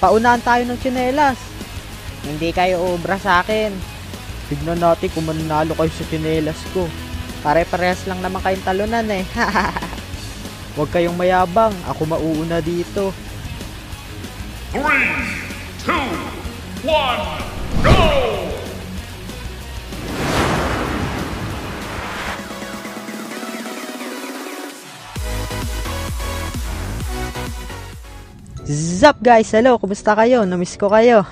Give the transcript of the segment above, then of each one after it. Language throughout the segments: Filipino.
Paunahan tayo ng tsinelas. Hindi kayo obra sa akin. Tignan natin kung mananalo kayo sa tsinelas ko. Pare-parehas lang naman kayong talunan eh. Huwag kayong mayabang. Ako mauuna dito. 3, 2, 1, Zap guys! Hello! Kumusta kayo? Namiss ko kayo.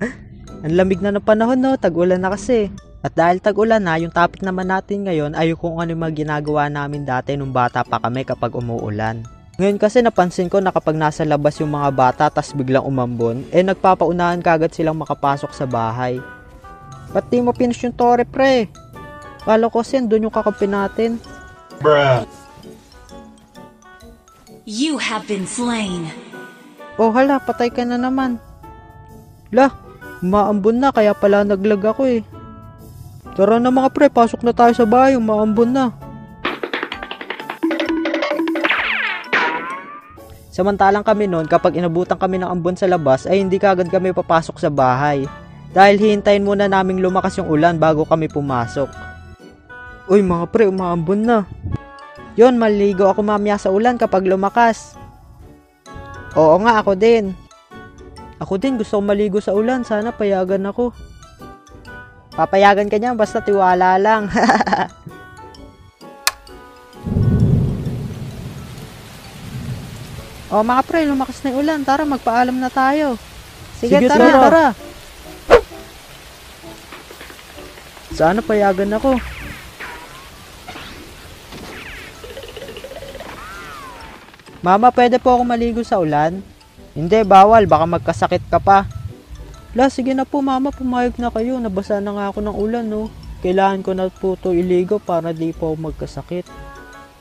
Ang lamig na ng panahon no, tag-ulan na kasi. At dahil tag-ulan na, yung topic naman natin ngayon ay kung ano yung mga ginagawa namin dati nung bata pa kami kapag umuulan. Ngayon kasi napansin ko na kapag nasa labas yung mga bata tas biglang umambon, eh nagpapaunahan kagad silang makapasok sa bahay. Ba't di mo finish yung tore pre? Kala ko sin, doon yung kakampi natin. Bruh. You have been slain. Oh hala, patay ka na naman. Lah, maambon na kaya pala naglag ako eh. Tara na mga pre, pasok na tayo sa bahay, maambon na. Samantalang kami noon, kapag inabutan kami ng ambon sa labas, ay hindi kagad kami papasok sa bahay. Dahil hihintayin muna naming lumakas yung ulan bago kami pumasok. Uy mga pre, umaambon na. Yon, maligo ako mamaya sa ulan kapag lumakas. Oo nga, ako din. Ako din, gusto kong maligo sa ulan. Sana payagan ako. Papayagan ka niyan, basta tiwala lang. oh, mga pre, lumakas na yung ulan. Tara, magpaalam na tayo. Sige, Sige, tara, tara. tara. Sana payagan ako. Mama, pwede po ako maligo sa ulan? Hindi, bawal. Baka magkasakit ka pa. La, sige na po mama, pumayag na kayo. Nabasa na nga ako ng ulan, no. Kailangan ko na po to iligo para di po magkasakit.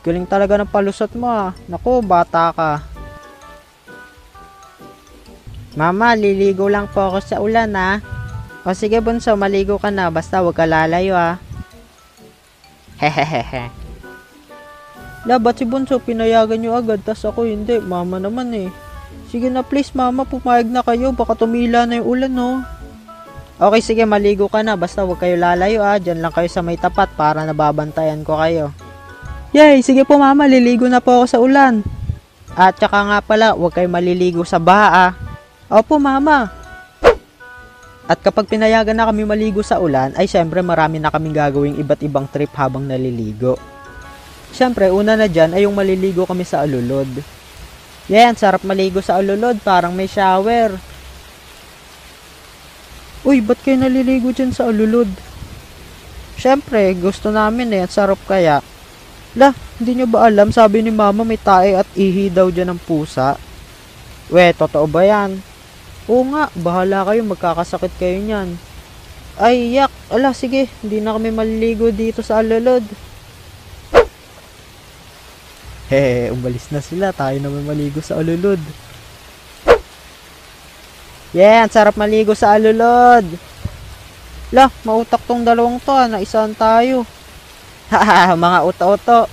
Galing talaga ng palusot mo, ah. Naku, bata ka. Mama, liligo lang po ako sa ulan, ha. O sige, bunso, maligo ka na. Basta huwag ka lalayo, ha. Hehehehe. La, ba't si Bunso pinayagan nyo agad, tas ako hindi, mama naman eh. Sige na please mama, pumayag na kayo, baka tumila na yung ulan no. Okay, sige, maligo ka na, basta huwag kayo lalayo ah, dyan lang kayo sa may tapat para nababantayan ko kayo. Yay, sige po mama, liligo na po ako sa ulan. At saka nga pala, huwag kayo maliligo sa baha ah. Opo mama. At kapag pinayagan na kami maligo sa ulan, ay syempre marami na kaming gagawing iba't ibang trip habang naliligo. Siyempre, una na dyan ay yung maliligo kami sa alulod. Yan, sarap maligo sa alulod, parang may shower. Uy, ba't kayo naliligo dyan sa alulod? Siyempre, gusto namin eh, sarap kaya. Lah, hindi nyo ba alam, sabi ni mama may tae at ihi daw dyan ng pusa? We, totoo ba yan? Oo nga, bahala kayo, magkakasakit kayo niyan. Ay, yak, ala, sige, hindi na kami maliligo dito sa alulod. Hehe, umalis na sila. Tayo naman maligo sa alulod. Yeah, ang sarap maligo sa alulod. Lah, mautak tong dalawang to. ah. Naisahan tayo. Haha, mga uto-uto.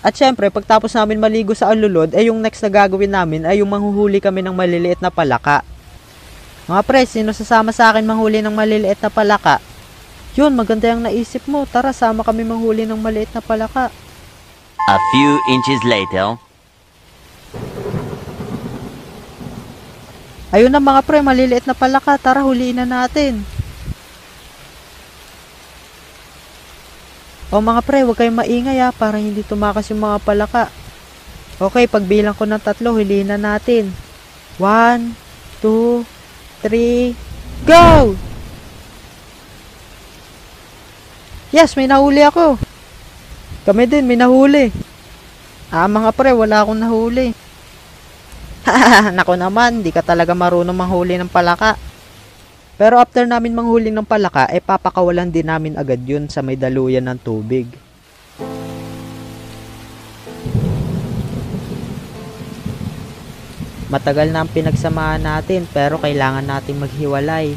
At syempre, pagtapos namin maligo sa alulod, ay yung next na gagawin namin ay yung manghuhuli kami ng maliliit na palaka. Mga pre, sino sasama sa akin manghuli ng maliliit na palaka? Yun, maganda yung naisip mo. Tara, sama kami manghuli ng maliit na palaka. A few inches later. Ayun na mga pre, maliliit na palaka. Tara, huliin na natin. O mga pre, huwag kayong maingay ha, para hindi tumakas yung mga palaka. Okay, pagbilang ko ng tatlo, huliin na natin. One, two, three, go! Yes, may nahuli ako. Kami din, may nahuli. Ah, mga pre, wala akong nahuli. Nako naman, di ka talaga marunong manghuli ng palaka. Pero after namin manghuli ng palaka, eh papakawalan din namin agad yun sa may daluyan ng tubig. Matagal na ang pinagsamahan natin pero kailangan nating maghiwalay.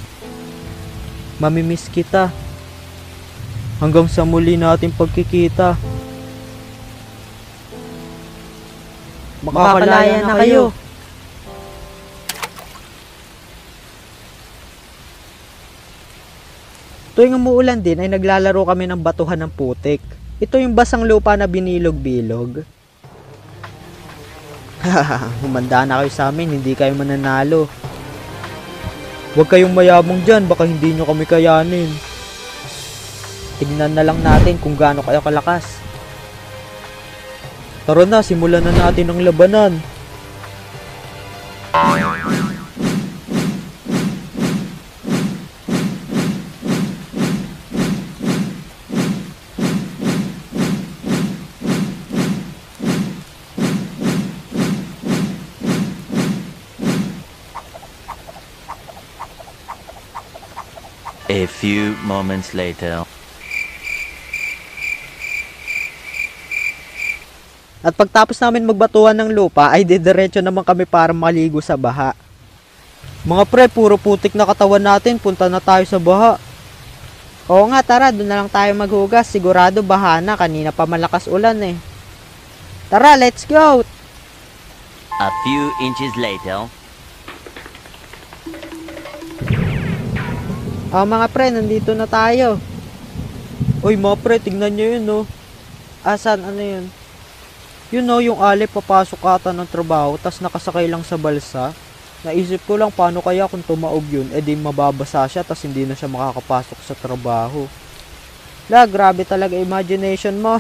Mamimiss kita. Hanggang sa muli nating pagkikita. Makapalaya na kayo. Tuwing umuulan din ay naglalaro kami ng batuhan ng putik. Ito yung basang lupa na binilog-bilog. Humanda na kayo sa amin, hindi kayo mananalo. Huwag kayong mayabong dyan, baka hindi nyo kami kayanin. Tignan na lang natin kung gaano kayo kalakas. Tara na, simulan na natin ang labanan. A few moments later. At pagtapos namin magbatuhan ng lupa, ay didiretso naman kami para maligo sa baha. Mga pre, puro putik na katawan natin, punta na tayo sa baha. Oo nga, tara, doon na lang tayo maghugas. Sigurado baha na, kanina pa malakas ulan eh. Tara, let's go! A few inches later. Ah, mga pre, nandito na tayo. Uy, mga pre, tingnan nyo yun, no. Asan, ano yun? Yun, no, yung ali papasok ata ng trabaho, tas nakasakay lang sa balsa. Naisip ko lang, paano kaya kung tumaog yun, eh di mababasa siya, tas hindi na siya makakapasok sa trabaho. La, grabe talaga imagination mo.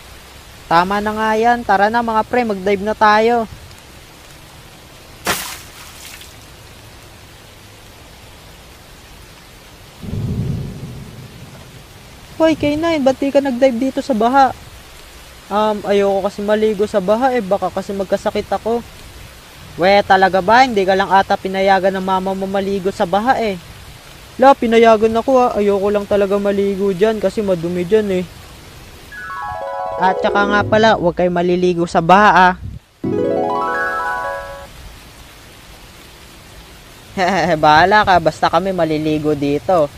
Tama na nga yan. Tara na mga pre, mag-dive na tayo. Hoy, K9, ba't di ka nag-dive dito sa baha? Um, ayoko kasi maligo sa baha eh, baka kasi magkasakit ako. We, talaga ba? Hindi ka lang ata pinayagan ng mama mo maligo sa baha eh. La, pinayagan ako ah. Ayoko lang talaga maligo dyan kasi madumi dyan eh. At saka nga pala, huwag kayo maliligo sa baha ah. Bahala ka, basta kami maliligo dito.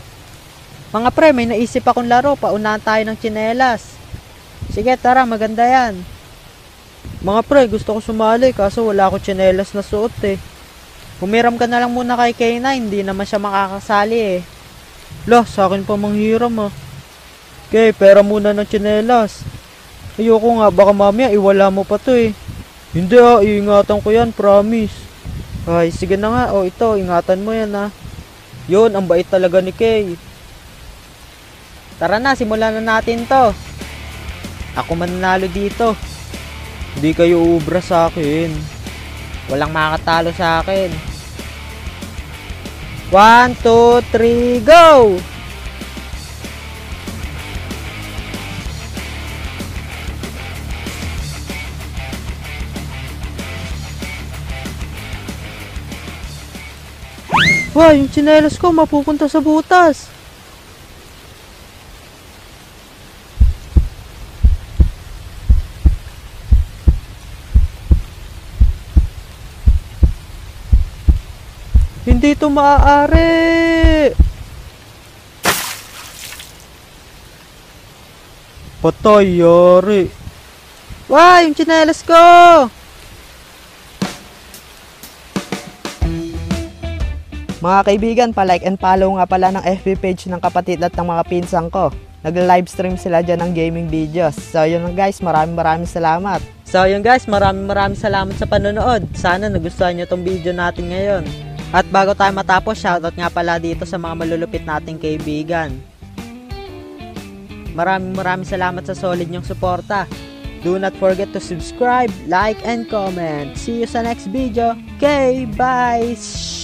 Mga pre, may naisip akong laro. Paunahan tayo ng tsinelas. Sige, tara, maganda yan. Mga pre, gusto ko sumali kaso wala ako tsinelas na suot eh. Humiram ka na lang muna kay K9, hindi naman siya makakasali eh. Lah, sa akin pa manghiram ah. Okay, pera muna ng tsinelas. Ayoko nga, baka mamaya iwala mo pa to eh. Hindi ah, iingatan ko yan, promise. Ay, sige na nga, oh ito, ingatan mo yan ah. Yun, ang bait talaga ni Kay. Tara na, simulan na natin to. Ako mananalo dito. Hindi kayo ubra sa akin. Walang makakatalo sa akin. 1, 2, 3, go! Wow, yung tsinelas ko mapupunta sa butas. Hindi ito maaari. Patay, yari. Wow, yung tsinelas ko! Mga kaibigan, pa-like and follow nga pala ng FB page ng kapatid at ng mga pinsang ko. Nag-livestream sila dyan ng gaming videos. So yun lang guys, maraming maraming salamat. So yun guys, maraming maraming salamat sa panonood. Sana nagustuhan nyo tong video natin ngayon. At bago tayo matapos, shoutout nga pala dito sa mga malulupit nating kaibigan. Maraming maraming salamat sa solid nyong suporta. Do not forget to subscribe, like, and comment. See you sa next video. Okay, bye!